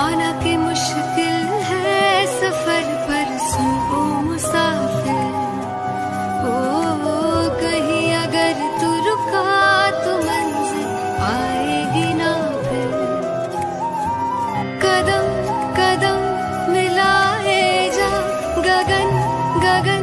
माना कि मुश्किल है सफ़र पर सुनो मुसाफिर। ओ, ओ कहीं अगर तू रुका तो मंजिल आएगी ना फिर। कदम कदम मिलाए जा गगन गगन